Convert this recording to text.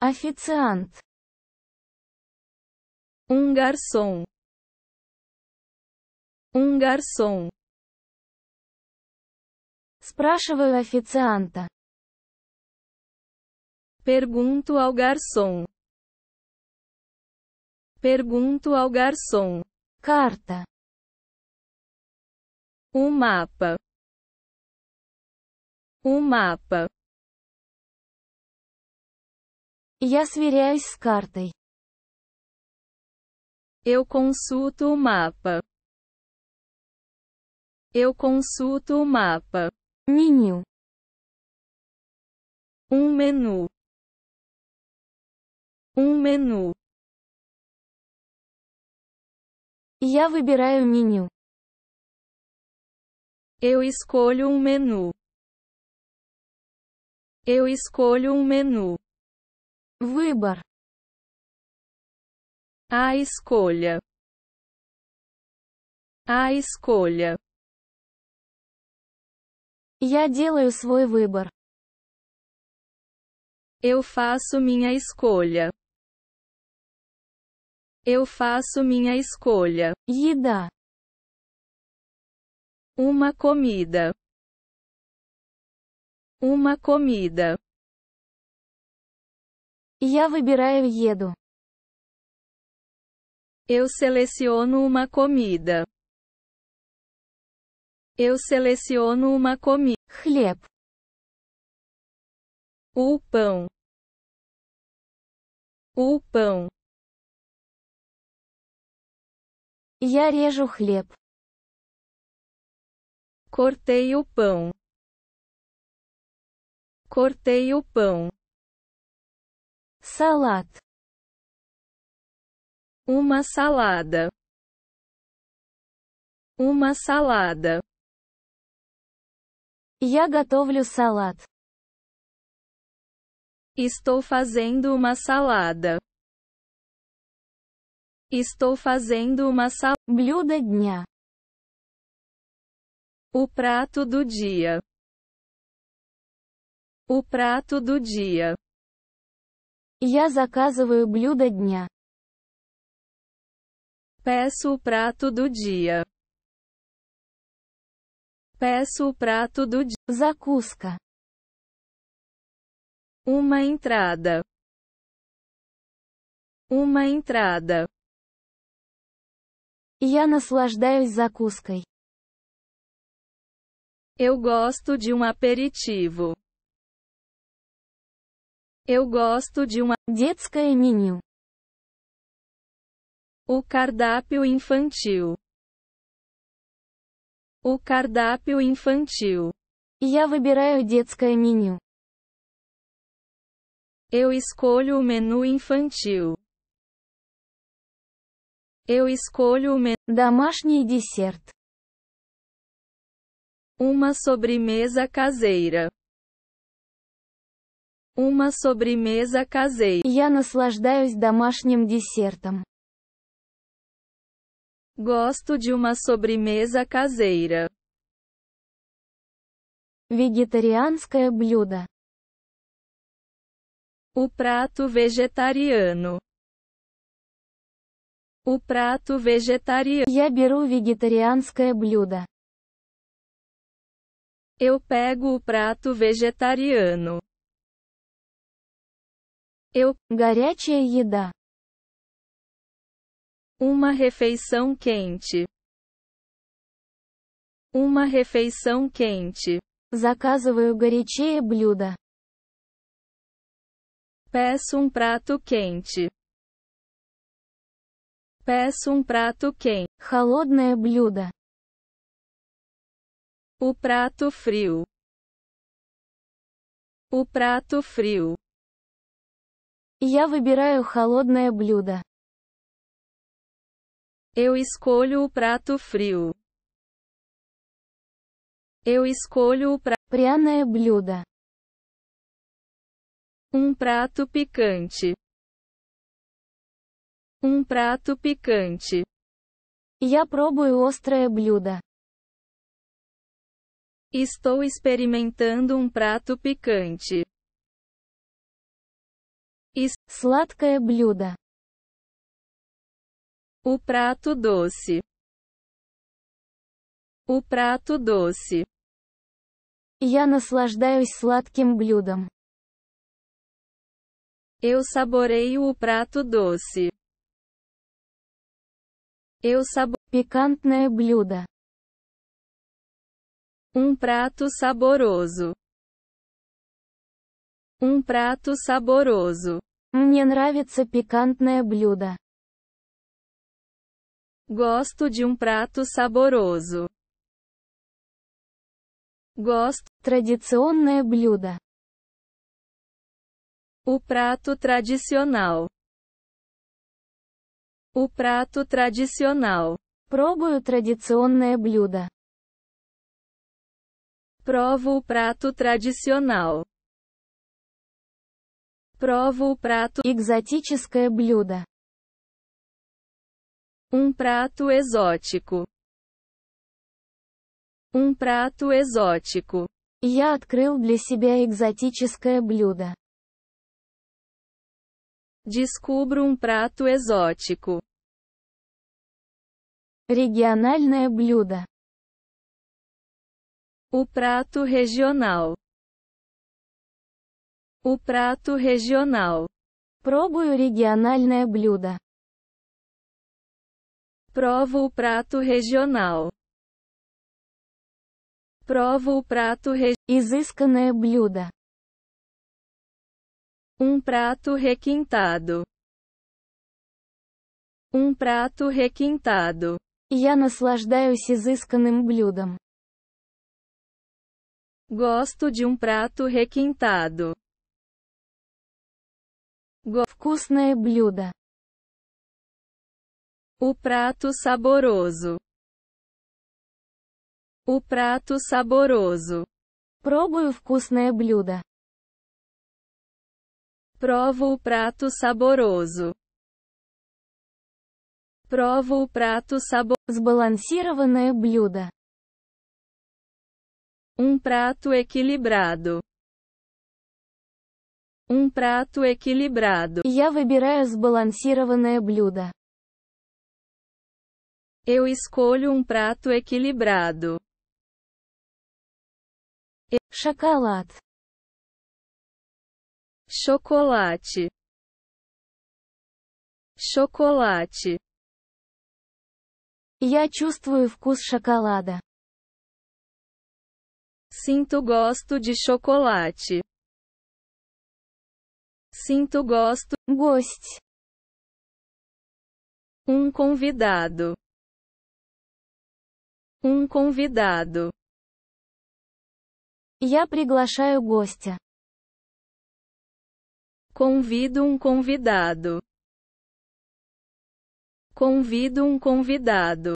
Официант. Um garçom. Um garçom. Спрашиваю официанта. Pergunto ao garçom. Pergunto ao garçom. Карта. Um mapa. Um mapa. Я сверяюсь с картой. Eu consulto o mapa. Eu consulto o mapa. Меню. Um menu. Um menu. Я выбираю меню. Eu escolho um menu. Eu escolho um menu. Выбор. A escolha. A escolha. Я делаю свой выбор. Eu faço minha escolha. Eu faço minha escolha. Еда. Uma comida. Uma comida. Я выбираю еду. Eu seleciono uma comida. Eu seleciono uma comida. Хлеб. O pão. O pão. Я режу хлеб. Cortei o pão. Cortei o pão. Салат. Uma salada. Uma salada. Я готовлю салат. Estou fazendo uma salada. Estou fazendo uma salada. Блюдо дня. O prato do dia. O prato do dia. Я заказываю блюдо дня. Peço o prato do dia. Peço o prato do dia. Закуска. Uma entrada. Uma entrada. Я наслаждаюсь закуской. Eu gosto de um aperitivo. Eu gosto de uma. Детское меню. O cardápio infantil. O cardápio infantil. Я выбираю детское меню. Eu escolho o menu infantil. Eu escolho o menu. Домашний десерт. Uma sobremesa caseira. Uma sobremesa caseira. Я наслаждаюсь домашним десертом. Gosto de uma sobremesa caseira. Вегетарианское блюдо. O prato vegetariano. O prato vegetariano. Я беру вегетарианское блюдо. Eu pego o prato vegetariano. Eu. Горячая еда. Uma refeição quente. Uma refeição quente. Заказываю горячее блюдо. Peço um prato quente. Peço um prato quente. Холодное блюдо. O prato frio. O prato frio. Я выбираю холодное блюдо. Eu escolho o prato frio. Eu escolho o prato. Пряное блюдо. Um prato picante. Um prato picante. Я пробую острое блюдо. Estou experimentando um prato picante. Is- Сладкое блюдо. O prato doce. O prato doce. Я наслаждаюсь сладким блюдом. Eu saboreio o prato doce. Eu sabo Пикантное блюдо. um prato saboroso. Um prato saboroso. Мне нравится пикантное блюдо. Gosto de um prato saboroso. Gosto. Традиционное блюдо. O prato tradicional. O prato tradicional. Пробую традиционное блюдо. Provo o prato tradicional. Provo o prato. Экзотическое блюдо. Um prato exótico. Um prato exótico. Я открыл для себя экзотическое блюдо. Descubro um prato exótico. Региональное блюдо. O prato regional. O prato regional. Пробую региональное блюдо. Provo o prato regional. Provo o prato re... Изысканное блюдо. Um prato requintado. Um prato requintado. Я наслаждаюсь изысканным блюдом. Gosto de um prato requintado. Вкусное блюдо. O prato saboroso. O prato saboroso. Пробую вкусное блюдо. Provo o prato saboroso. Provo o prato saboroso. Сбалансированное блюдо. Um prato equilibrado. Um prato equilibrado. Я выбираю сбалансированное блюдо. Eu escolho um prato equilibrado. Шоколад. Chocolate. Chocolate. Я чувствую вкус шоколада. Sinto gosto de chocolate. Sinto gosto. Гость. Um convidado. Um convidado. Я приглашаю гостя. Convido um convidado. Convido um convidado.